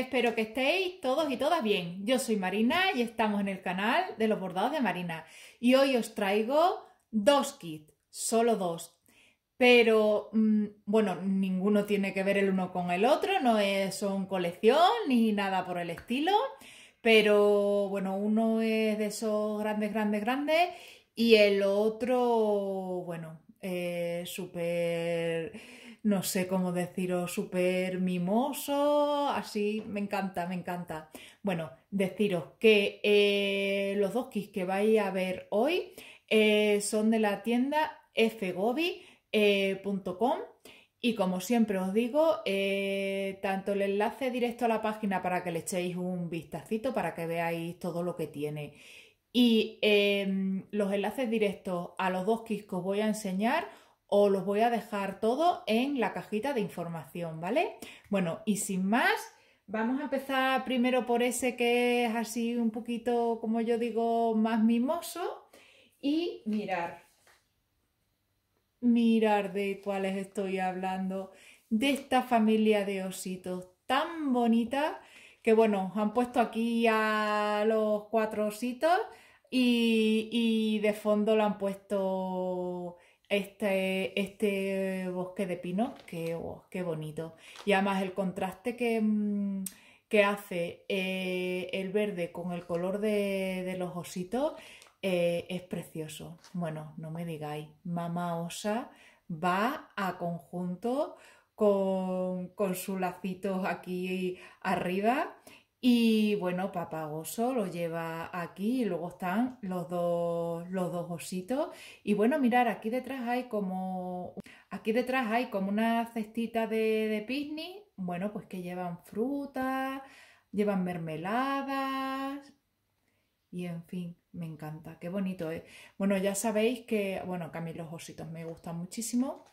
Espero que estéis todos y todas bien. Yo soy Marina y estamos en el canal de los bordados de Marina. Y hoy os traigo dos kits, solo dos. Pero, mm, bueno, ninguno tiene que ver el uno con el otro, no es, son colección ni nada por el estilo. Pero, bueno, uno es de esos grandes, grandes, grandes y el otro, bueno, súper no sé cómo deciros, súper mimoso, así, me encanta, me encanta. Bueno, deciros que eh, los dos kits que vais a ver hoy eh, son de la tienda fgobi.com eh, y como siempre os digo, tanto el enlace directo a la página para que le echéis un vistacito para que veáis todo lo que tiene y em, los enlaces directos a los dos kits que os voy a enseñar os los voy a dejar todo en la cajita de información, ¿vale? Bueno, y sin más, vamos a empezar primero por ese que es así un poquito, como yo digo, más mimoso y mirar, mirar de cuáles estoy hablando, de esta familia de ositos tan bonita que bueno, han puesto aquí a los cuatro ositos y, de fondo lo han puesto este, este bosque de pino, que oh, qué bonito. Y además el contraste que, mm, que hace eh, el verde con el color de, los ositos eh, es precioso. Bueno, no me digáis, mamá osa va a conjunto con, con sus lacitos aquí arriba y bueno, Papagoso lo lleva aquí y luego están los dos, los dos ositos. Y bueno, mirar, aquí detrás hay como. Aquí detrás hay como una cestita de, de picnic. Bueno, pues que llevan frutas, llevan mermeladas. Y en fin, me encanta, qué bonito es. Bueno, ya sabéis que, bueno, que a mí los ositos me gustan muchísimo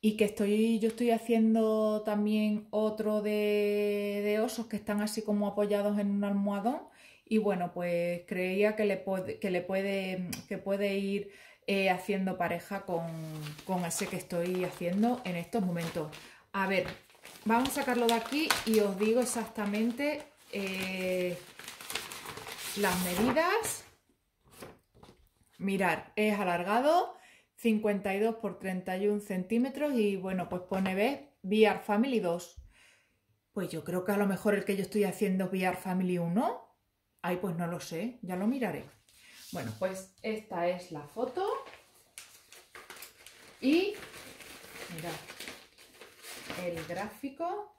y que estoy, yo estoy haciendo también otro de, osos que están así como apoyados en un almohadón y bueno, pues creía que le puede, que le puede, que puede ir eh, haciendo pareja con, ese que estoy haciendo en estos momentos. A ver, vamos a sacarlo de aquí y os digo exactamente eh, las medidas. Mirar, es alargado 52 por 31 centímetros y bueno, pues pone B, VR Family 2. Pues yo creo que a lo mejor el que yo estoy haciendo es VR Family 1. Ay, pues no lo sé, ya lo miraré. Bueno, pues esta es la foto. Y mirad, el gráfico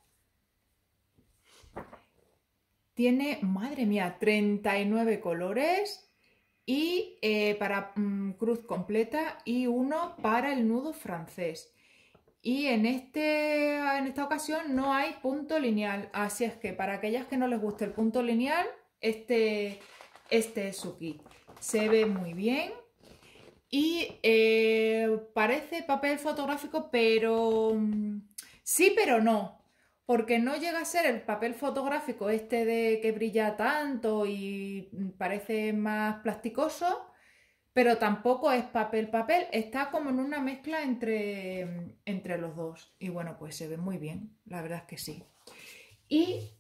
tiene, madre mía, 39 colores y eh, para mm, cruz completa y uno para el nudo francés. Y en, este, en esta ocasión no hay punto lineal, así es que para aquellas que no les guste el punto lineal, este, este es su kit. Se ve muy bien y eh, parece papel fotográfico, pero mm, sí, pero no porque no llega a ser el papel fotográfico este de que brilla tanto y parece más plasticoso, pero tampoco es papel papel, está como en una mezcla entre, entre los dos. Y bueno, pues se ve muy bien, la verdad es que sí. Y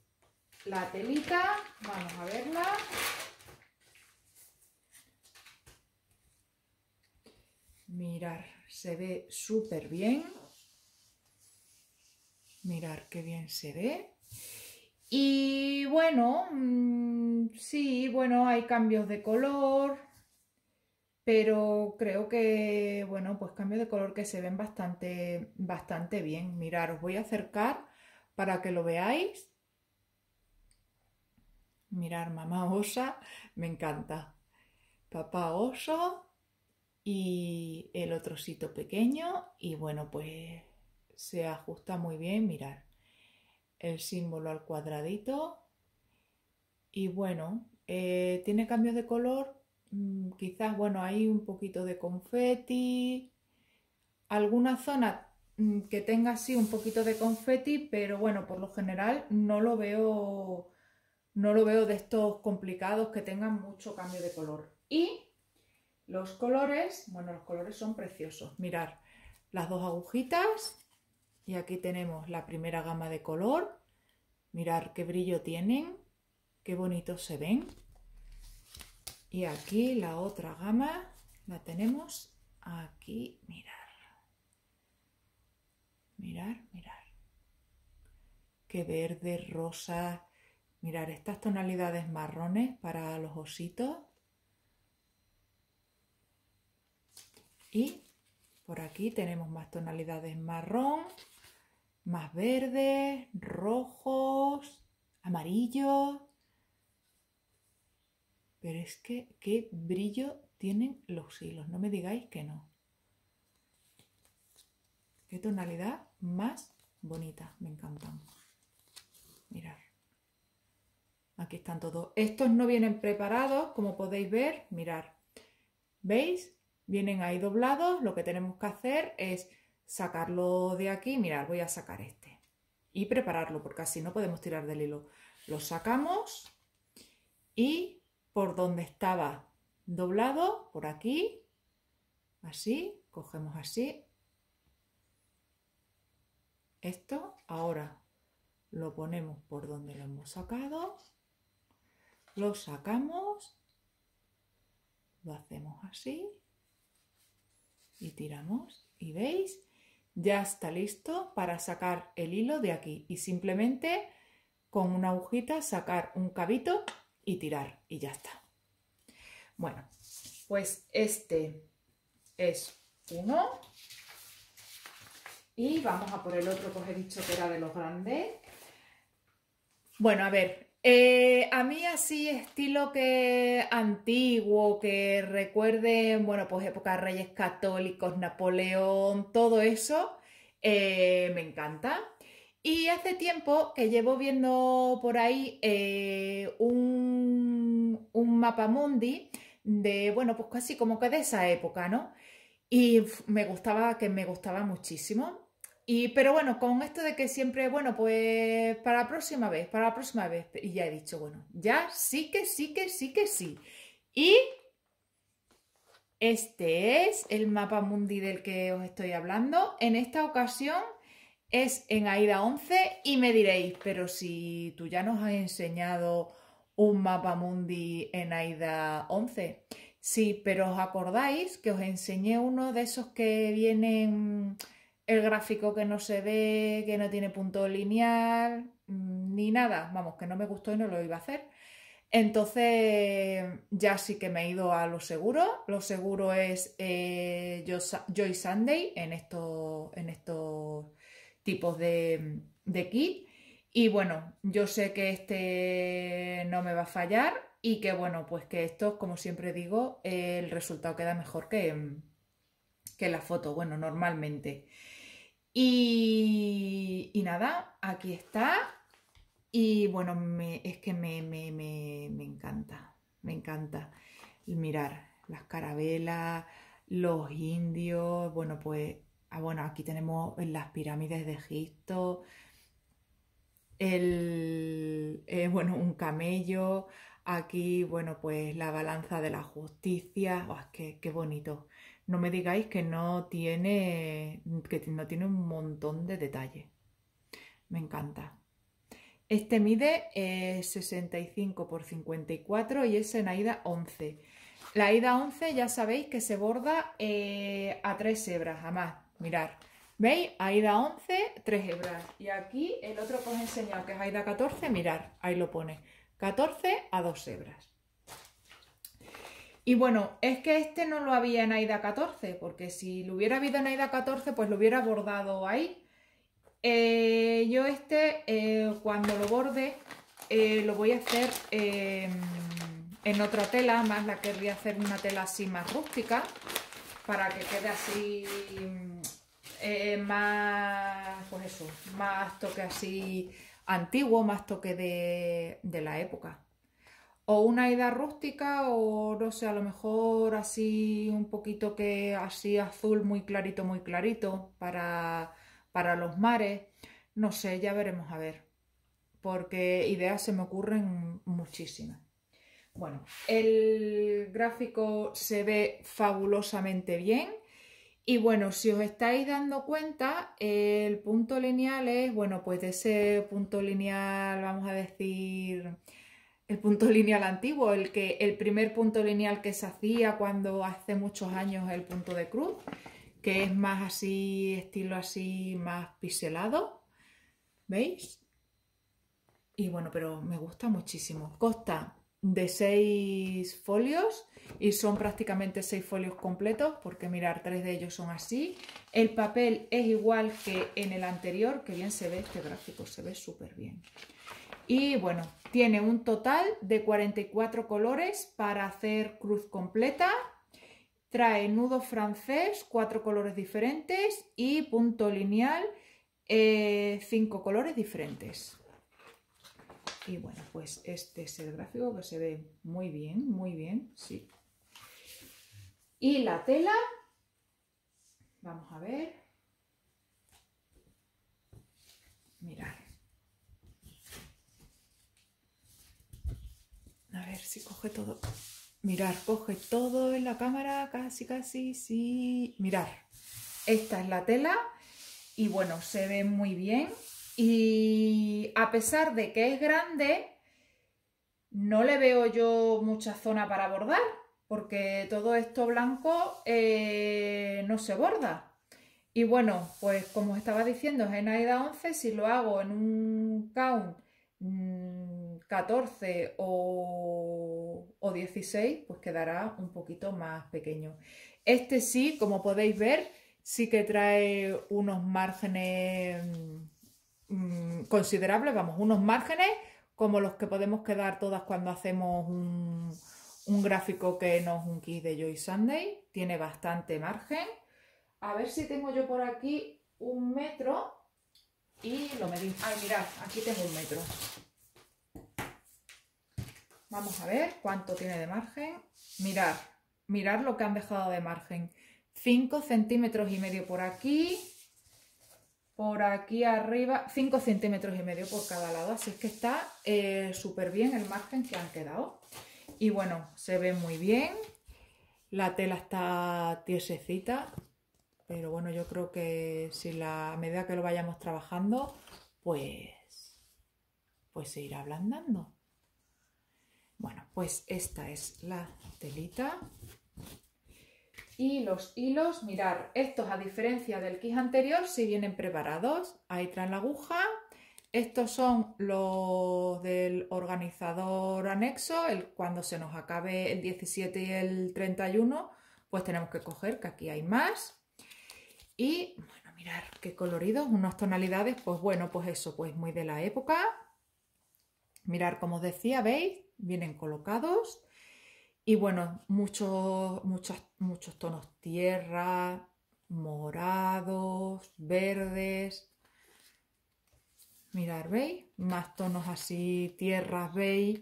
la telita, vamos a verla. Mirar, se ve súper bien. Mirar qué bien se ve. Y bueno, mm, sí, bueno, hay cambios de color, pero creo que, bueno, pues cambios de color que se ven bastante, bastante bien. Mirar, os voy a acercar para que lo veáis. Mirar, mamá osa, me encanta. Papá oso y el otro sitio pequeño y bueno, pues se ajusta muy bien, mirar el símbolo al cuadradito y bueno, eh, tiene cambios de color, mm, quizás bueno, hay un poquito de confeti, alguna zona mm, que tenga así un poquito de confeti, pero bueno, por lo general no lo veo no lo veo de estos complicados que tengan mucho cambio de color. Y los colores, bueno, los colores son preciosos. Mirar las dos agujitas y aquí tenemos la primera gama de color, Mirar qué brillo tienen, qué bonitos se ven. Y aquí la otra gama la tenemos aquí, mirar. Mirar, mirar. Qué verde, rosa. Mirar estas tonalidades marrones para los ositos. Y por aquí tenemos más tonalidades marrón, más verdes, rojos, amarillos. Pero es que qué brillo tienen los hilos, no me digáis que no. Qué tonalidad más bonita, me encantan. Mirad. Aquí están todos. Estos no vienen preparados, como podéis ver. Mirar. ¿Veis? Vienen ahí doblados. Lo que tenemos que hacer es sacarlo de aquí. Mirad, voy a sacar este. Y prepararlo, porque así no podemos tirar del hilo. Lo sacamos y por donde estaba doblado, por aquí, así, cogemos así. Esto ahora lo ponemos por donde lo hemos sacado, lo sacamos, lo hacemos así y tiramos y veis, ya está listo para sacar el hilo de aquí y simplemente con una agujita sacar un cabito y tirar y ya está. Bueno, pues este es uno y vamos a por el otro que os he dicho que era de los grandes. Bueno, a ver, eh, a mí así estilo que antiguo, que recuerde, bueno, pues época de Reyes Católicos, Napoleón, todo eso, eh, me encanta. Y hace tiempo que llevo viendo por ahí eh, un, un mapa mundi de, bueno, pues casi como que de esa época, ¿no? Y me gustaba, que me gustaba muchísimo. Y, pero bueno, con esto de que siempre, bueno, pues para la próxima vez, para la próxima vez. Y ya he dicho, bueno, ya sí que sí que sí que sí. Y este es el mapa mundi del que os estoy hablando. En esta ocasión es en AIDA 11 y me diréis, pero si tú ya nos has enseñado un mapa mundi en AIDA 11. Sí, pero os acordáis que os enseñé uno de esos que vienen el gráfico que no se ve, que no tiene punto lineal, mm, ni nada, vamos, que no me gustó y no lo iba a hacer. Entonces ya sí que me he ido a lo seguro. Lo seguro es eh, Joy Sunday en estos, en tipos de, de kit. Y bueno, yo sé que este no me va a fallar y que bueno, pues que esto, como siempre digo, el resultado queda mejor que, que la foto, bueno, normalmente. Y, nada, aquí está. Y bueno, es que me, encanta, me encanta mirar las carabelas, los indios, bueno, pues, ah, bueno, aquí tenemos las pirámides de Egipto, el, eh, bueno, un camello, aquí, bueno, pues la balanza de la justicia, oh, qué, qué bonito no me digáis que no tiene, que no tiene un montón de detalle. Me encanta. Este mide 65 por 54 y es en AIDA 11. La AIDA 11 ya sabéis que se borda eh, a tres hebras, además, mirar. ¿Veis? AIDA 11, tres hebras. Y aquí el otro que os he enseñado, que es AIDA 14, mirar, ahí lo pone. 14 a dos hebras. Y bueno, es que este no lo había en AIDA 14, porque si lo hubiera habido en AIDA 14, pues lo hubiera bordado ahí. Eh, yo este, eh, cuando lo borde, eh, lo voy a hacer en otra tela, más la querría hacer una tela así más rústica, para que quede así más, pues eso, más toque así antiguo, más toque de, de la época o una ida rústica o no sé, a lo mejor así un poquito que así azul muy clarito, muy clarito para, para los mares. No sé, ya veremos a ver, porque ideas se me ocurren muchísimas. Bueno, el gráfico se ve fabulosamente bien Y bueno, si os estáis dando cuenta, el punto lineal es, bueno, pues de ese punto lineal, vamos a decir, el punto lineal antiguo, el, que, el primer punto lineal que se hacía cuando hace muchos años el punto de cruz, que es más así, estilo así, más piselado. ¿Veis? Y bueno, pero me gusta muchísimo. Consta de seis folios y son prácticamente seis folios completos porque mirar, tres de ellos son así. El papel es igual que en el anterior, que bien se ve este gráfico, se ve súper bien. Y bueno, tiene un total de 44 colores para hacer cruz completa. Trae nudo francés, cuatro colores diferentes y punto lineal, eh, cinco colores diferentes. Y bueno, pues este es el gráfico que se ve muy bien, muy bien, sí. Y la tela, vamos a ver. Mirad. A ver si coge todo. Mirar, coge todo en la cámara, casi, casi, sí. Mirar, esta es la tela y bueno, se ve muy bien. Y a pesar de que es grande, no le veo yo mucha zona para bordar, porque todo esto blanco eh, no se borda. Y bueno, pues como estaba diciendo, es en AIDA 11, si lo hago en un count 14 mm, o, 16, pues quedará un poquito más pequeño. Este sí, como podéis ver, sí que trae unos márgenes mm, considerables, vamos, unos márgenes como los que podemos quedar todas cuando hacemos un, gráfico que no es un kit de Joy Sunday. Tiene bastante margen. A ver si tengo yo por aquí un metro y lo medí. Ay, mirad, aquí tengo un metro. Vamos a ver cuánto tiene de margen. Mirar, mirar lo que han dejado de margen. 5 centímetros y medio por aquí. Por aquí arriba, 5 centímetros y medio por cada lado. Así es que está eh, súper bien el margen que han quedado. Y bueno, se ve muy bien. La tela está tiesecita. Pero bueno, yo creo que si la, a medida que lo vayamos trabajando, pues, pues se irá ablandando. Bueno, pues esta es la telita. Y los hilos, mirar, estos a diferencia del kit anterior, si vienen preparados. Ahí traen la aguja. Estos son los del organizador anexo. El, cuando se nos acabe el 17 y el 31, pues tenemos que coger, que aquí hay más. Y bueno, mirar qué coloridos, unas tonalidades, pues bueno, pues eso, pues muy de la época. Mirar, como os decía, ¿veis? Vienen colocados. Y bueno, muchos, muchos, tonos tierra, morados, verdes. Mirar, ¿veis? Más tonos así, tierras, ¿veis?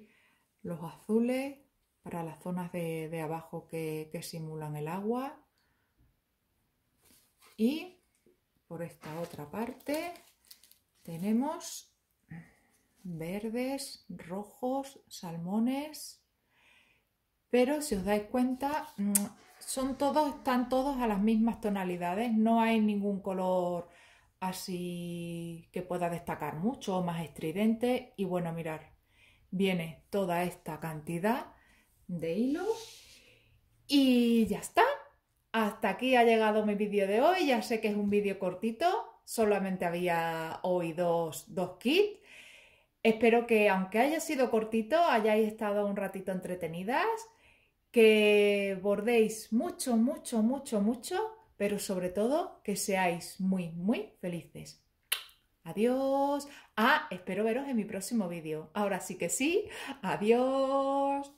Los azules para las zonas de, abajo que simulan el agua. Y por esta otra parte tenemos verdes, rojos, salmones, pero si os dais cuenta, mm, son todos, están todos a las mismas tonalidades, no hay ningún color así que pueda destacar mucho o más estridente. Y bueno, mirar, viene toda esta cantidad de hilos y ya está. Hasta aquí ha llegado mi vídeo de hoy, ya sé que es un vídeo cortito, solamente había hoy dos, dos kits. Espero que aunque haya sido cortito, hayáis estado un ratito entretenidas, que bordéis mucho, mucho, mucho, mucho, pero sobre todo que seáis muy, muy felices. Adiós. Ah, espero veros en mi próximo vídeo. Ahora sí que sí. Adiós.